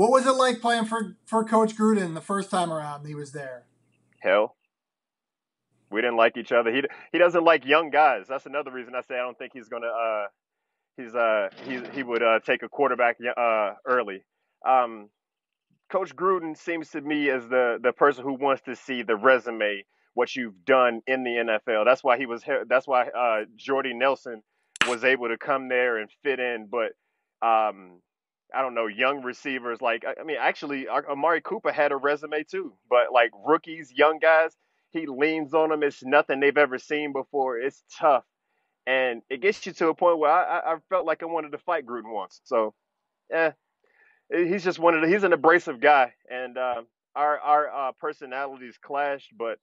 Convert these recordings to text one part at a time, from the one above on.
What was it like playing for for Coach Gruden the first time around he was there? Hell. We didn't like each other. He he doesn't like young guys. That's another reason I say I don't think he's gonna. Uh, he's uh he he would uh, take a quarterback uh, early. Um, Coach Gruden seems to me as the the person who wants to see the resume, what you've done in the NFL. That's why he was. That's why uh, Jordy Nelson was able to come there and fit in. But um, I don't know, young receivers like I mean, actually, Amari Cooper had a resume too. But like rookies, young guys, he leans on them. It's nothing they've ever seen before. It's tough, and it gets you to a point where I, I felt like I wanted to fight Gruden once. So, yeah, he's just one of the, he's an abrasive guy, and uh, our our uh, personalities clashed, but.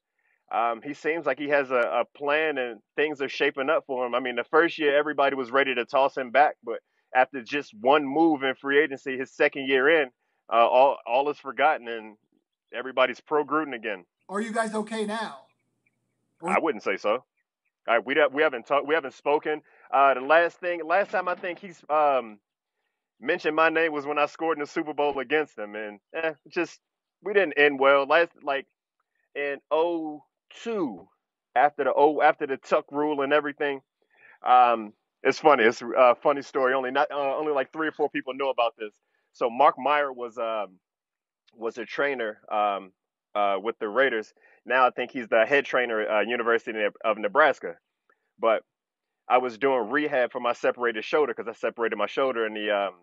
Um, he seems like he has a, a plan and things are shaping up for him. I mean, the first year everybody was ready to toss him back, but after just one move in free agency, his second year in, uh, all all is forgotten and everybody's pro Gruden again. Are you guys okay now? Or- I wouldn't say so. All right, we we haven't talked, we haven't spoken. Uh, the last thing, last time I think he's um, mentioned my name was when I scored in the Super Bowl against them, and eh, just we didn't end well. Last like in 02, after the oh after the Tuck rule and everything, um, it's funny. It's a funny story. Only not uh, only like three or four people know about this. So Mark Meyer was um, was a trainer um, uh, with the Raiders. Now I think he's the head trainer at uh, University of Nebraska. But I was doing rehab for my separated shoulder because I separated my shoulder in the um,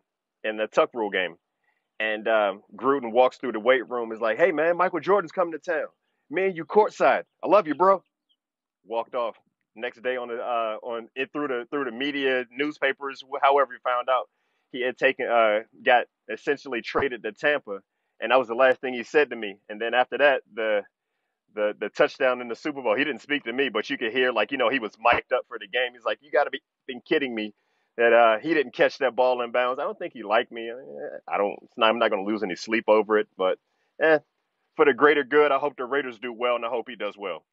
in the tuck rule game. And um, Gruden walks through the weight room. Is like, "Hey man, Michael Jordan's coming to town. Me and you courtside. I love you, bro." Walked off next day on the uh, on it through the through the media, newspapers, however you found out, he had taken uh, got essentially traded to Tampa, and that was the last thing he said to me. And then after that, the the the touchdown in the Super Bowl, he didn't speak to me, but you could hear like you know he was mic'd up for the game. He's like, "You got to be been kidding me." That uh, he didn't catch that ball in bounds. I don't think he liked me. I don't. Not, I'm not going to lose any sleep over it. But eh, for the greater good, I hope the Raiders do well, and I hope he does well.